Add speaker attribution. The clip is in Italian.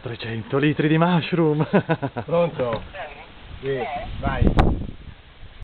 Speaker 1: 300.
Speaker 2: Litri di mushroom.
Speaker 1: Pronto? Sì, vai.